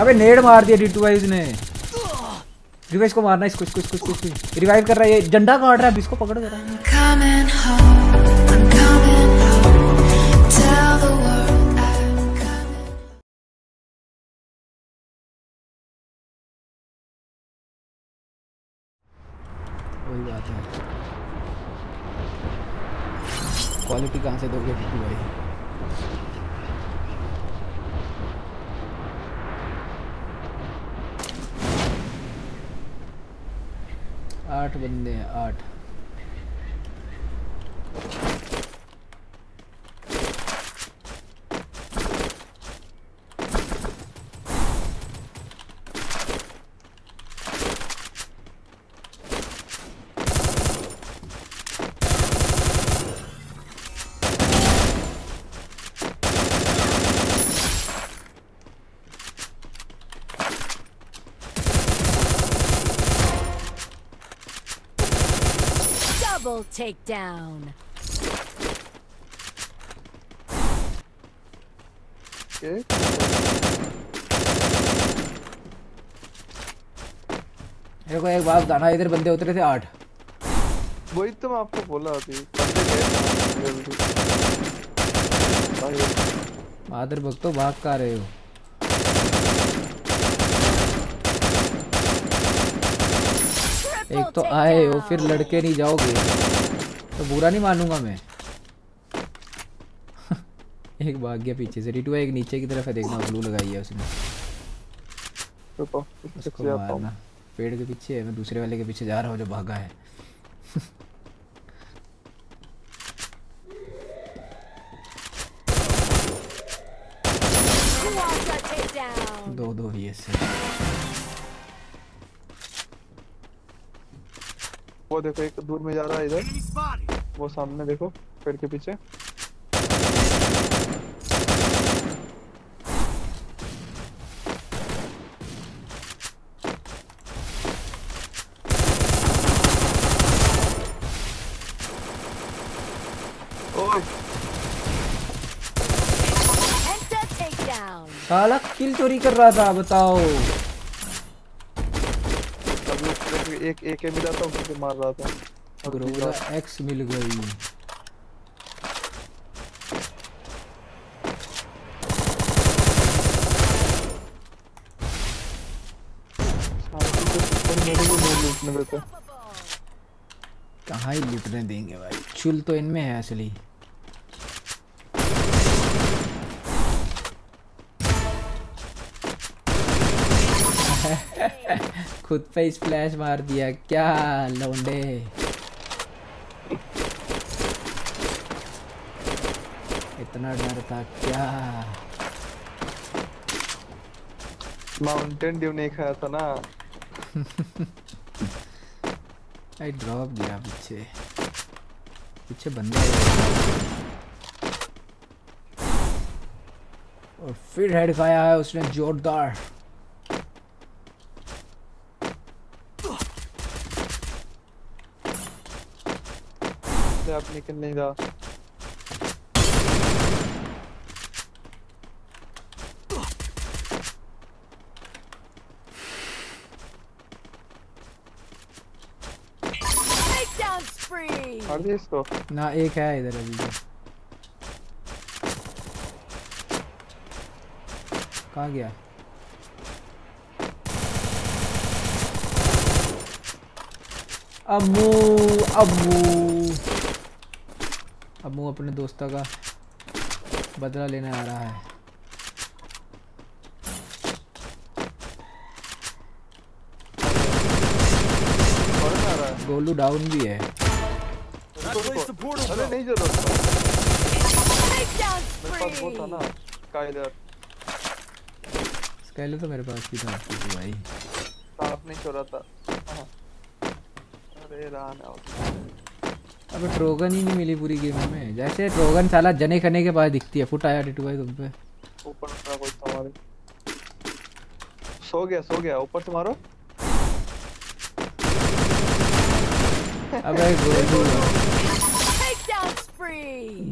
अबे नेड मार दिया डी वाइज ने। रिवाइज को मारना इसको इसको इसको इसको रिवाइव कर रहा है ये झंडा काट रहा है इसको पकड़ है। वही बात है। क्वालिटी कहाँ से दोगे भाई आठ बंदे हैं आठ। Double takedown. ये मेरे को एक बात बताना इधर बंदे उतरे थे आठ। वही तो मैं आपको बोला अभी बंदे गए ना जल्दी भाई। मादर भक्तो भाग का रहे हो। एक तो आए हो फिर लड़के नहीं जाओगे। तो बुरा नहीं मानूँगा मैं। एक भाग गया पीछे से। रिटू एक नीचे की तरफ़ है। देखना ग्लू लगाई है उसने। उसको मारना। पेड़ के पीछे है मैं दूसरे वाले के पीछे जा रहा हूँ जो भागा है। दो दो ही। ऐसे वो देखो एक दूर में जा रहा है इधर। वो सामने देखो पेड़ के पीछे। ओए। साला किल चोरी कर रहा था बताओ। एक एक एक मिला था उसी मार रहा था। ग्रोला एक्स मिल गई कहाँ ही लूटने देंगे भाई? चुल तो इनमें है असली। खुद पे स्प्लैश मार दिया। क्या लौंडे। इतना डर था क्या? माउंटेन ड्यू नहीं खाया था ना। आई ड्रॉप दिया पीछे। पीछे बंदा और फिर हेड खाया है उसने जोरदार। आप निकल नहीं रहा मार दिया इसको। ना एक है इधर अभी कहाँ गया? अम्मू। अम्मू अम्मू अपने दोस्तों का बदला लेने आ रहा है। गोलू डाउन भी है। अरे नहीं ज़रूरत मेरे पास वो था ना स्काइलर स्काइलर तो मेरे पास भी था आपकी भाई। साफ़ नहीं छोड़ा था। हाँ। अरे रहा ना अबे ट्रोगन ही नहीं मिली पूरी गेम में जैसे ट्रोगन साला जने खने के बाद दिखती है फुट आया टिटू भाई तुम पे। ऊपर उतरा कोई हमारे सो गया सो गया। ऊपर से मारो। अबे गोलू।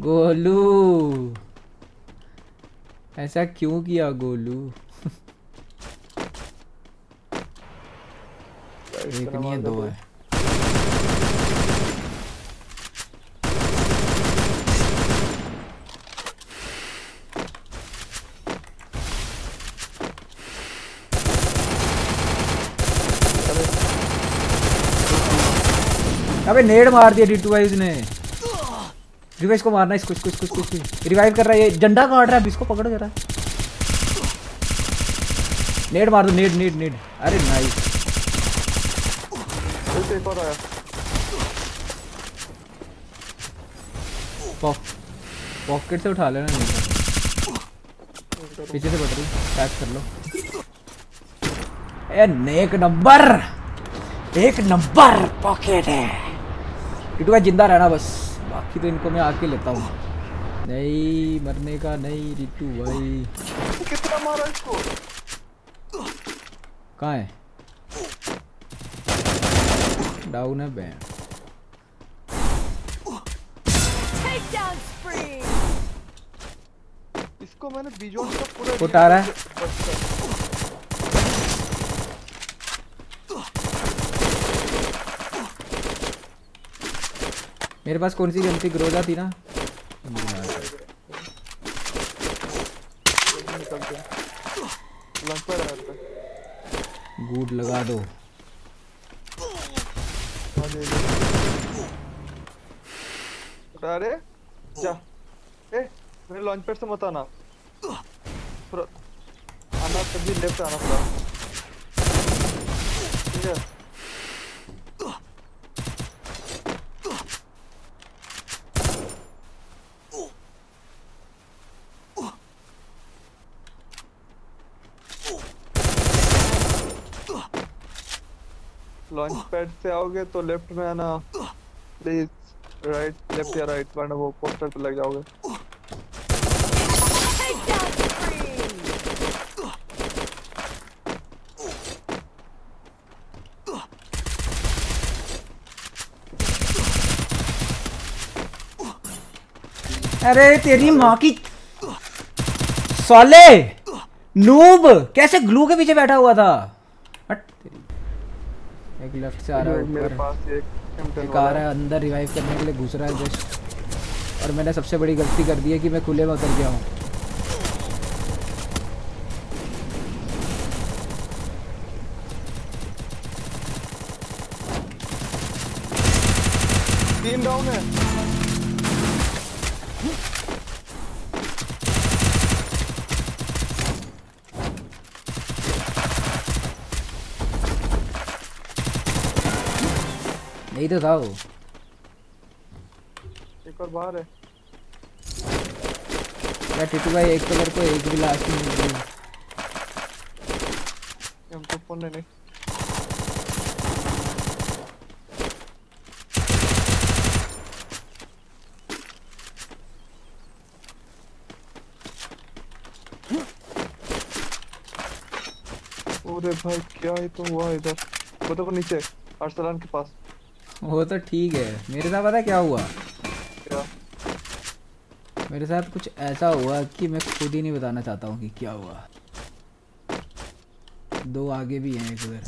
गोलू। ऐसा क्यों किया गोलू एक नहीं है दो है अबे नेड मार दिया डी2 वाइज ने। रिवाइव को मारना इसको इसको इसको इसको इसको। रिवाइव कर रहा है ये। झंडा काट रहा है, अभी इसको पकड़ जरा। नेड मार दो, नेड नेड नेड। अरे नाइस पॉकेट से उठा लेना नहीं पीछे से बढ़ रही पैक कर लो। ए नेक नंबर! एक नंबर पॉकेट है। इटू का ज़िंदा रहना बस। बाकी तो इनको मैं आके लेता हूँ। नहीं मरने का नहीं रिटू भाई। कितना मारा इसको? कहाँ है? डाउन है बैंड इसको मैंने बिजोन का पूरा आ रहा है। मेरे पास कौन सी गलती ग्रोजा थी ना? गुड लगा दो। अरे जा। ए मेरे लॉन्च पैड से मत आना। आना तभी लेफ़्ट आना थोड़ा। ठीक है? लॉन्च पैड से आओगे तो लेफ़्ट में आना प्लीज़ राइट लेफ़्ट या राइट वरना वो पोस्टर पे लग जाओगे। अरे, तेरी माँ की साले, नूब, कैसे ग्लू के पीछे बैठा हुआ था? हट। तेरी एक लेफ़्ट से आ रहा है मेरे ऊपर। पास एक एक आ रहा है अंदर रिवाइव करने के लिए घुस रहा है जस्ट और मैंने सबसे बड़ी गलती कर दी है कि मैं खुले में उतर गया हूँ। तीन डाउन है। नहीं तो था वो एक और बाहर है। क्या टिटू भाई एक तो मेरे को एक भी लास्ट नहीं मिली। हमको फ़ोन नहीं अरे भाई क्या ही तो हुआ इधर? देखो नीचे अरसलान के पास। वो तो ठीक है। मेरे साथ पता क्या हुआ? क्या? मेरे साथ कुछ ऐसा हुआ कि मैं खुद ही नहीं बताना चाहता हूँ कि क्या हुआ। दो आगे भी हैं एक उधर।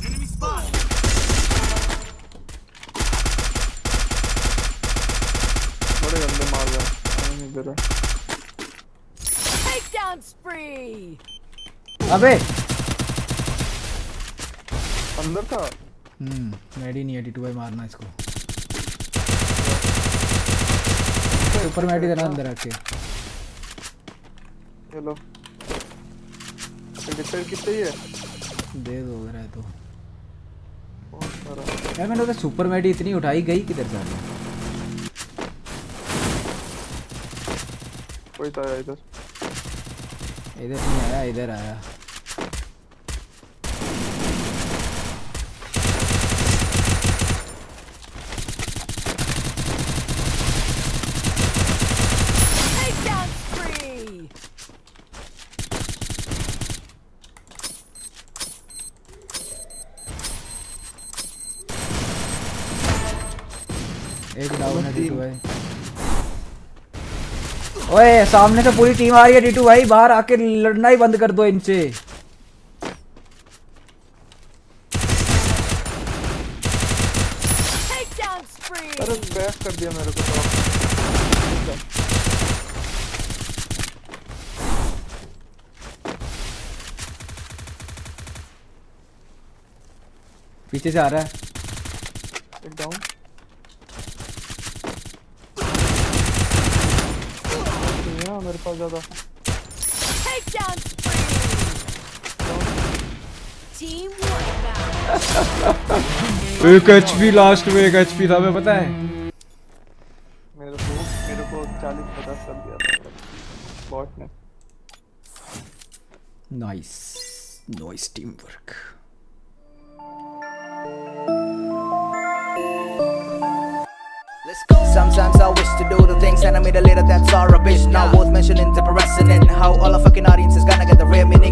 बड़े गंदे मार रहे हैं. अबे! अंदर था? हम्म मैडी नहीं है टिटू भाई मारना इसको। सुपर मैडी देना अंदर आके। हेलो। डिफेंड कितने ही है? दे दो अगर है तो। यार मैंने तो सुपर मैडी इतनी उठाई गई किधर से आगे कोई तो आया इधर। इधर नहीं आया इधर आया। ओए सामने से पूरी टीम आ रही है डीटू भाई। बाहर आके लड़ना ही बंद कर दो इनसे। पीछे से आ रहा है। मेरे पास ज़्यादा. एक एचपी लास्ट में एक एचपी था मैं पता है? मेरे को मेरे को चालीस पचास कर दिया था। बॉट ने। Nice nice team work Sometimes I wish to do the things that I made a little that's all rubbish Not worth mentioning depressing and How all our fucking audience is gonna get the real meaning